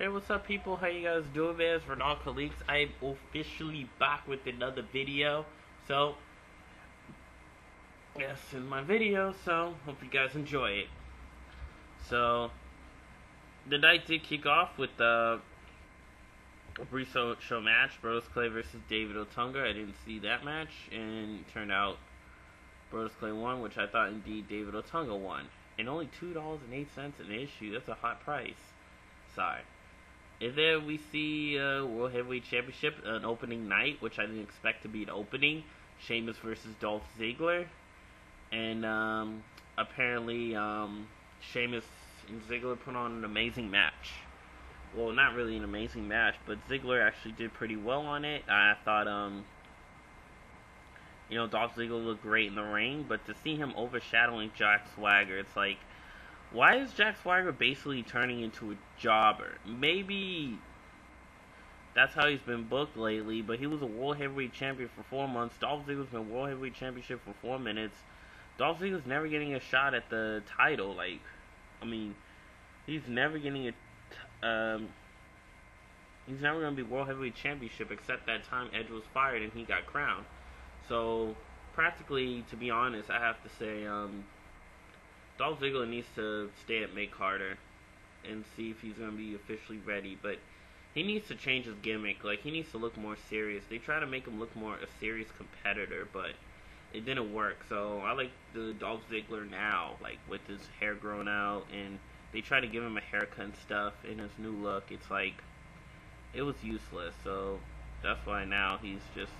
Hey, what's up, people? How you guys doing, man? It's Renal Colleagues. I am officially back with another video. So, yes, in my video. So, hope you guys enjoy it. So, the night did kick off with the pre-show show match, Brodus Clay versus David Otunga. I didn't see that match, and turned out Brodus Clay won, which I thought indeed David Otunga won. And only two dollars and eight cents an issue. That's a hot price. Sorry. And then we see uh, World Heavyweight Championship, an opening night, which I didn't expect to be an opening. Sheamus versus Dolph Ziggler. And um, apparently, um, Sheamus and Ziggler put on an amazing match. Well, not really an amazing match, but Ziggler actually did pretty well on it. I thought, um, you know, Dolph Ziggler looked great in the ring, but to see him overshadowing Jack Swagger, it's like, why is Jack Swagger basically turning into a jobber? Maybe that's how he's been booked lately, but he was a World Heavyweight Champion for four months. Dolph Ziggler's been World Heavyweight Championship for four minutes. Dolph Ziggler's never getting a shot at the title. Like, I mean, he's never getting a. Um, he's never going to be World Heavyweight Championship except that time Edge was fired and he got crowned. So, practically, to be honest, I have to say, um, Dolph Ziggler needs to stay at Mid Carder and see if he's going to be officially ready. But he needs to change his gimmick. Like he needs to look more serious. They try to make him look more a serious competitor, but it didn't work. So I like the Dolph Ziggler now, like with his hair grown out, and they try to give him a haircut and stuff in his new look. It's like it was useless. So that's why now he's just,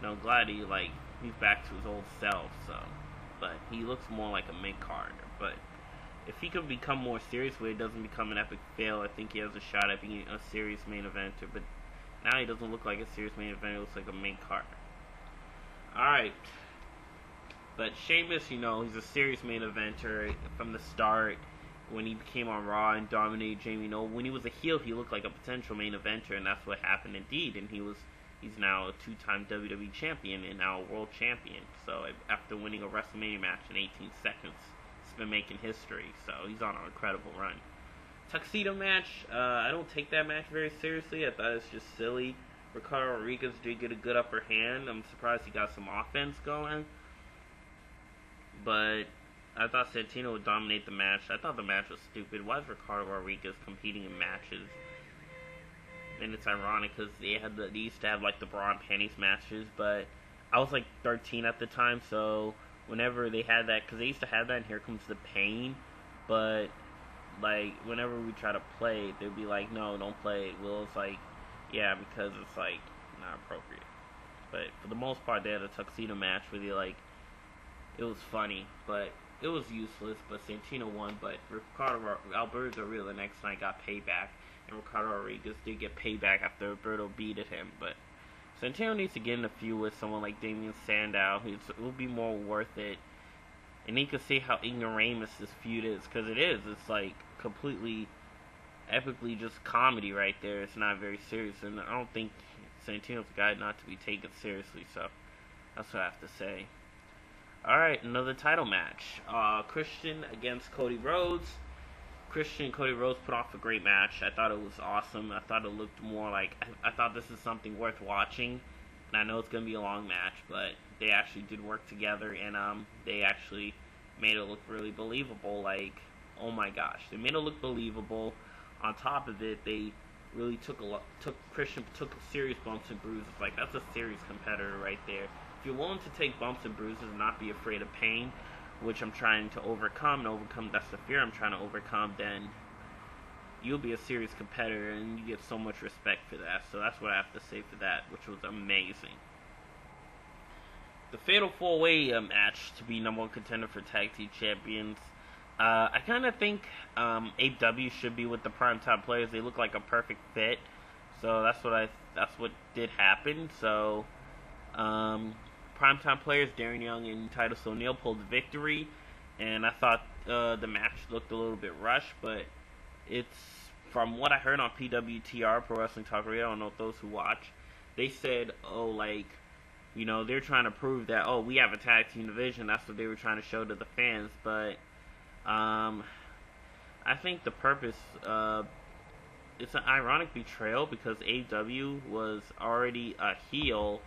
you know, glad he like he's back to his old self. So but he looks more like a mid card. But if he could become more serious where it doesn't become an epic fail, I think he has a shot at being a serious main eventer. But now he doesn't look like a serious main eventer, he looks like a main card. Alright. But Sheamus, you know, he's a serious main eventer from the start. When he became on Raw and dominated Jamie Noble, when he was a heel, he looked like a potential main eventer, and that's what happened indeed. And he was He's now a two-time WWE champion and now a world champion. So after winning a WrestleMania match in 18 seconds, he's been making history. So he's on an incredible run. Tuxedo match, uh, I don't take that match very seriously. I thought it was just silly. Ricardo Rodriguez did get a good upper hand. I'm surprised he got some offense going. But I thought Santino would dominate the match. I thought the match was stupid. Why is Ricardo Rodriguez competing in matches? And it's ironic because they had the, they used to have like the bra and panties matches, but I was like 13 at the time, so whenever they had that, because they used to have that, and here comes the pain, but like whenever we try to play, they'd be like, no, don't play it. Will's like, yeah, because it's like not appropriate. But for the most part, they had a tuxedo match where they like, it was funny, but it was useless. But Santino won, but Ricardo Alberto Del Rio the next night got payback Ricardo Rodriguez did get payback after Roberto beated him, but Santino needs to get in a feud with someone like Damien Sandow. It will be more worth it. And you can see how ignoramus this feud is, because it is. It's like completely, epically just comedy right there. It's not very serious, and I don't think Santino's a guy not to be taken seriously, so that's what I have to say. Alright, another title match. Uh, Christian against Cody Rhodes. Christian and Cody Rhodes put off a great match. I thought it was awesome. I thought it looked more like I, I thought this is something worth watching. And I know it's gonna be a long match, but they actually did work together and um they actually made it look really believable. Like, oh my gosh, they made it look believable. On top of it, they really took a lot, took Christian took serious bumps and bruises. Like that's a serious competitor right there. If you're willing to take bumps and bruises and not be afraid of pain, which I'm trying to overcome and overcome that's the fear I'm trying to overcome, then you'll be a serious competitor and you get so much respect for that. So that's what I have to say for that, which was amazing. The Fatal Four Way uh, match to be number one contender for Tag Team Champions. Uh, I kind of think um, AW should be with the prime time players. They look like a perfect fit. So that's what I that's what did happen. So um, primetime players, Darren Young and Titus O'Neil, pulled the victory. And I thought uh, the match looked a little bit rushed, but it's from what I heard on PWTR, Pro Wrestling Talk Radio. I don't know if those who watch, they said, oh, like, you know, they're trying to prove that, oh, we have a tag team division. That's what they were trying to show to the fans. But um, I think the purpose uh, it's an ironic betrayal because AW was already a heel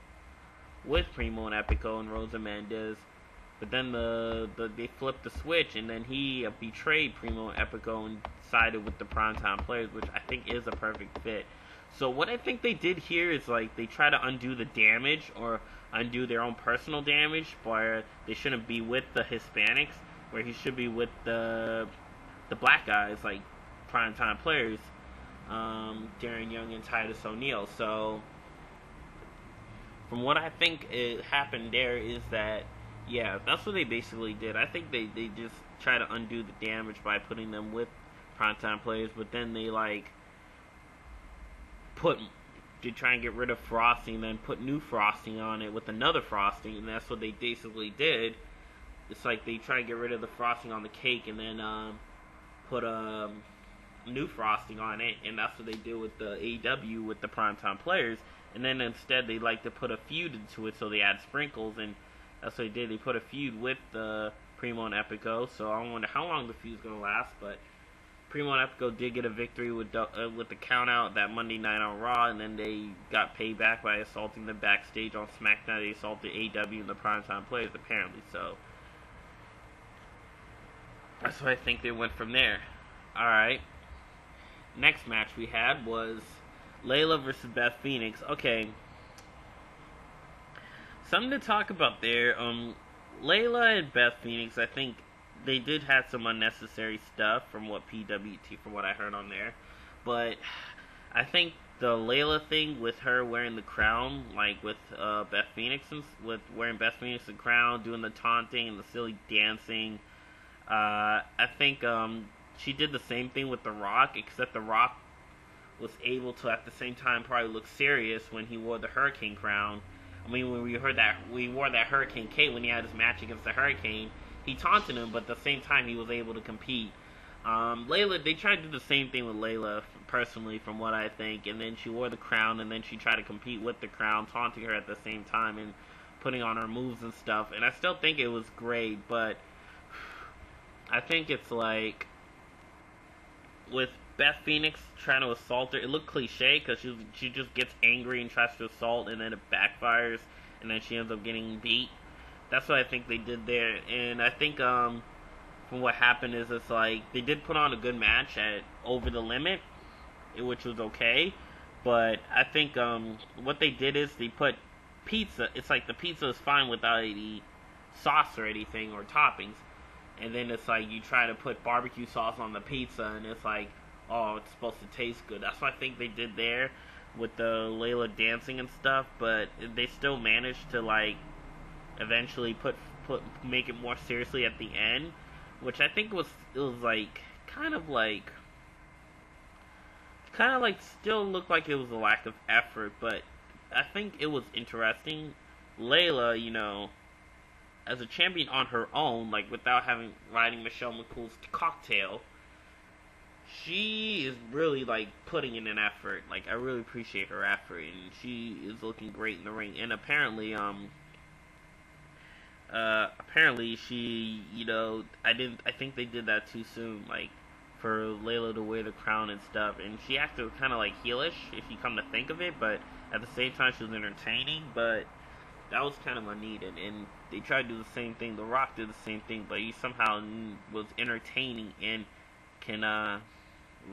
with Primo and Epico and Rosa Mendes, but then the, the they flipped the switch and then he betrayed Primo and Epico and sided with the primetime players, which I think is a perfect fit. So what I think they did here is like they try to undo the damage or undo their own personal damage, where they shouldn't be with the Hispanics, where he should be with the the black guys like primetime players, um, Darren Young and Titus O'Neil. So from what I think it happened there is that yeah, that's what they basically did. I think they they just try to undo the damage by putting them with primetime players, but then they like put to try and get rid of frosting, then put new frosting on it with another frosting, and that's what they basically did. It's like they try and get rid of the frosting on the cake and then um, put um, new frosting on it, and that's what they do with the AEW with the primetime players. And then instead they like to put a feud into it, so they add sprinkles, and that's what they did. They put a feud with the Primo and Epico. So I wonder how long the feud's gonna last, but Primo and Epico did get a victory with the, uh, with the count out that Monday night on Raw, and then they got paid back by assaulting them backstage on SmackDown. They assaulted AW and the primetime players apparently. So that's why I think they went from there. All right. Next match we had was Layla versus Beth Phoenix. Okay. Something to talk about there. Um, Layla and Beth Phoenix, I think they did have some unnecessary stuff from what PWT, from what I heard on there. But I think the Layla thing with her wearing the crown, like with uh, Beth Phoenix, and, with wearing Beth Phoenix the crown, doing the taunting and the silly dancing. Uh, I think um, she did the same thing with The Rock, except The Rock was able to at the same time probably look serious when he wore the Hurricane crown. I mean, when we heard that we wore that Hurricane cape when he had his match against the Hurricane, he taunted him, but at the same time he was able to compete. Um, Layla, they tried to do the same thing with Layla, personally, from what I think, and then she wore the crown, and then she tried to compete with the crown, taunting her at the same time and putting on her moves and stuff. And I still think it was great, but I think it's like with Beth Phoenix trying to assault her. It looked cliche because she she just gets angry and tries to assault, and then it backfires, and then she ends up getting beat. That's what I think they did there, and I think um, from what happened is it's like they did put on a good match at Over the Limit, which was okay, but I think um, what they did is they put pizza. It's like the pizza is fine without any sauce or anything or toppings, and then it's like you try to put barbecue sauce on the pizza, and it's like oh, it's supposed to taste good. That's what I think they did there with the Layla dancing and stuff, but they still managed to like eventually put put make it more seriously at the end, which I think was it was like kind of like kind of like still looked like it was a lack of effort, but I think it was interesting. Layla, you know, as a champion on her own, like without having riding Michelle McCool's cocktail, she is really like putting in an effort. Like I really appreciate her effort, and she is looking great in the ring. And apparently, um, uh, apparently she, you know, I didn't. I think they did that too soon. Like for Layla to wear the crown and stuff, and she acted kind of like heelish if you come to think of it. But at the same time, she was entertaining. But that was kind of unneeded, and they tried to do the same thing. The Rock did the same thing, but he somehow was entertaining and can uh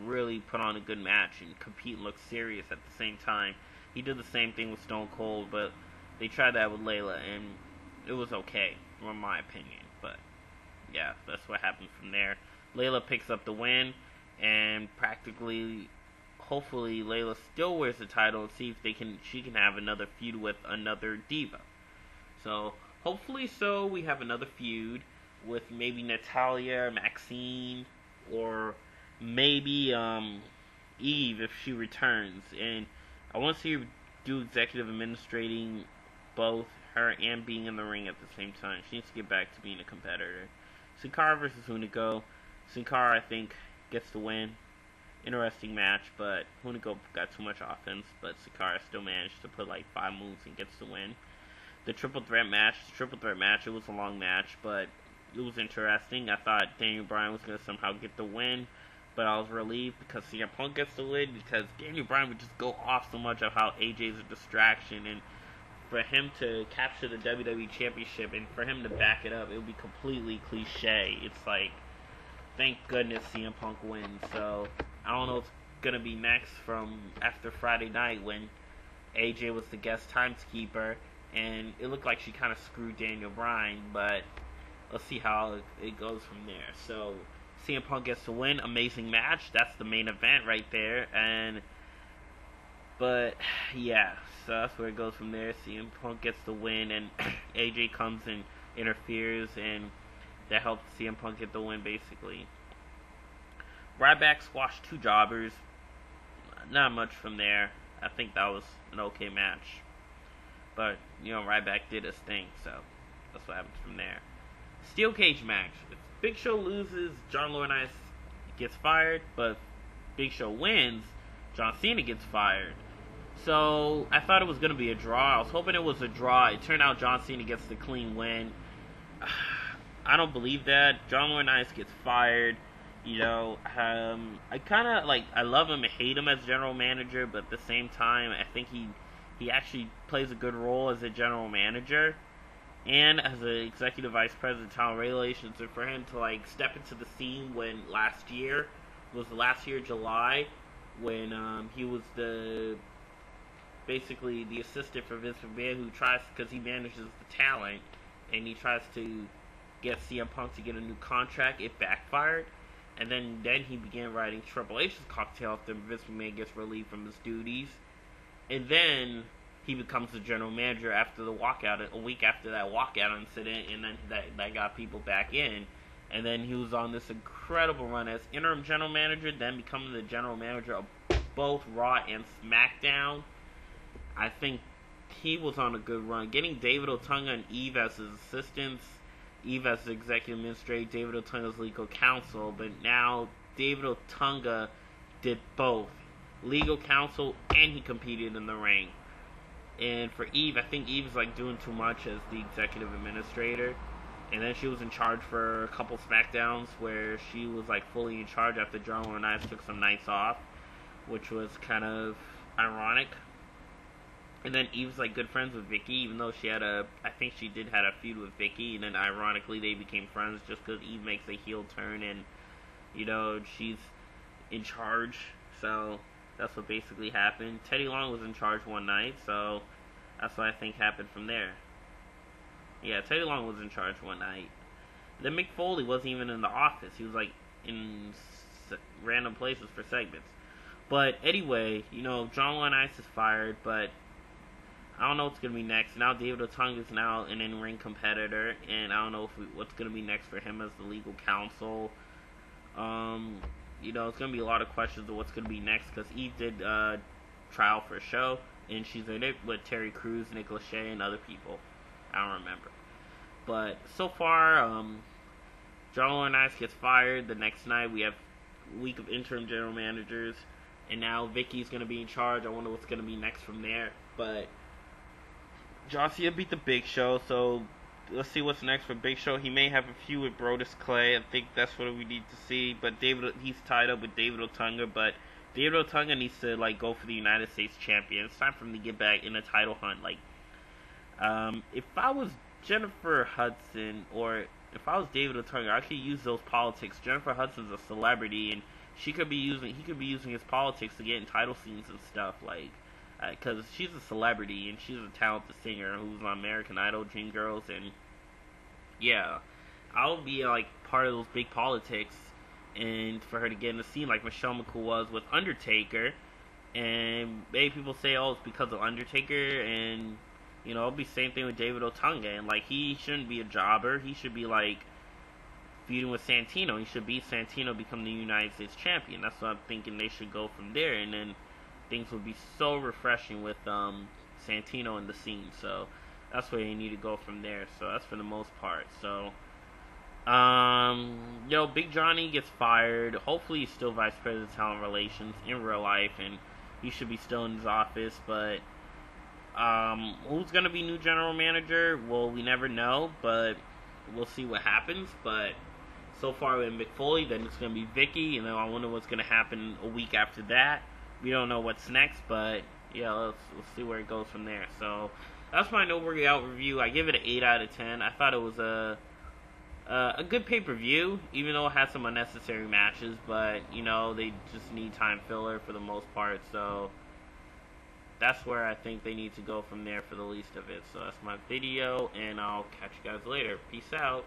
really put on a good match and compete and look serious at the same time. He did the same thing with Stone Cold, but they tried that with Layla, and it was okay, in my opinion. But yeah, that's what happened from there. Layla picks up the win, and practically, hopefully, Layla still wears the title and see if they can she can have another feud with another diva. So hopefully, so we have another feud with maybe Natalya, Maxine, or maybe um, Eve if she returns. And I want to see her do executive administrating both her and being in the ring at the same time. She needs to get back to being a competitor. Sin versus Hunico. Sin Cara, I think, gets the win. Interesting match, but Hunico got too much offense, but Sin still managed to put like five moves and gets the win. The triple threat match, triple threat match, it was a long match, but it was interesting. I thought Daniel Bryan was going to somehow get the win, but I was relieved because CM Punk gets the win because Daniel Bryan would just go off so much of how AJ is a distraction and for him to capture the WWE Championship and for him to back it up, it would be completely cliche. It's like, thank goodness CM Punk wins. So I don't know what's gonna be next from after Friday night when AJ was the guest timekeeper and it looked like she kind of screwed Daniel Bryan, but let's see how it goes from there. So CM Punk gets the win, amazing match. That's the main event right there, and but yeah, so that's where it goes from there. CM Punk gets the win, and AJ comes and interferes, and that helps CM Punk get the win basically. Ryback squashed two jobbers. Not much from there. I think that was an okay match. But, you know, Ryback did his thing, so that's what happens from there. Steel cage match. If Big Show loses, John Laurinaitis gets fired, but Big Show wins, John Cena gets fired. So I thought it was gonna be a draw. I was hoping it was a draw. It turned out John Cena gets the clean win. I don't believe that. John Laurinaitis gets fired. You know, um, I kind of like I love him and hate him as general manager, but at the same time, I think he he actually plays a good role as a general manager and as an executive vice president of talent relations. And for him to like step into the scene when last year was last year July when um, he was the basically the assistant for Vince McMahon who tries because he manages the talent and he tries to get CM Punk to get a new contract. It backfired. And then, then he began writing Triple H's cocktail after Vince McMahon gets relieved from his duties and then he becomes the general manager after the walkout, a week after that walkout incident, and then that that got people back in. And then he was on this incredible run as interim general manager, then becoming the general manager of both Raw and SmackDown. I think he was on a good run. Getting David Otunga and Eve as his assistants, Eve as the executive administrator, David Otunga's legal counsel, but now David Otunga did both legal counsel, and he competed in the ring. And for Eve, I think Eve's like doing too much as the executive administrator. And then she was in charge for a couple SmackDowns where she was like fully in charge after John Laurinaitis took some nights off, which was kind of ironic. And then Eve's like good friends with Vickie, even though she had a, I think she did had a feud with Vickie, and then ironically they became friends just because Eve makes a heel turn and, you know, she's in charge. So that's what basically happened. Teddy Long was in charge one night, so that's what I think happened from there. Yeah, Teddy Long was in charge one night. Then Mick Foley wasn't even in the office. He was like in random places for segments. But anyway, you know, John Laurinaitis is fired, but I don't know what's gonna be next. Now David Otunga is now an in-ring competitor, and I don't know we, what's gonna be next for him as the legal counsel. Um, you know, it's gonna be a lot of questions of what's gonna be next because Eve did uh, trial for a show, and she's in it with Terry Crews, Nick Lachey, and other people. I don't remember, but so far, um, John Laurinaitis gets fired. The next night, we have week of interim general managers, and now Vickie's gonna be in charge. I wonder what's gonna be next from there, but. John beat the Big Show, so let's see what's next for Big Show. He may have a few with Brodus Clay. I think that's what we need to see. But David, he's tied up with David Otunga. But David Otunga needs to like go for the United States champion. It's time for him to get back in a title hunt. Like, um, if I was Jennifer Hudson or if I was David Otunga, I could use those politics. Jennifer Hudson's a celebrity, and she could be using he could be using his politics to get in title scenes and stuff. Like, because uh, she's a celebrity and she's a talented singer who's on American Idol, Dreamgirls, and yeah, I'll be like part of those big politics, and for her to get in the scene like Michelle McCool was with Undertaker, and maybe people say, oh, it's because of Undertaker, and you know, it'll be same thing with David Otunga, and like he shouldn't be a jobber, he should be like feuding with Santino. He should beat Santino, become the United States champion. That's what I'm thinking they should go from there, and then things would be so refreshing with um, Santino in the scene. So that's where you need to go from there. So that's for the most part. So, um, yo, Big Johnny gets fired. Hopefully, he's still vice president of talent relations in real life, and he should be still in his office. But um, who's gonna be new general manager? Well, we never know, but we'll see what happens. But so far with Mick Foley. Then it's to be Vicky, and then I wonder what's to happen a week after that. We don't know what's next, but yeah, let's let's see where it goes from there. So that's my No Way Out review. I give it an eight out of ten. I thought it was a uh, a good pay per view, even though it had some unnecessary matches. But you know they just need time filler for the most part. So that's where I think they need to go from there for the least of it. So that's my video, and I'll catch you guys later. Peace out.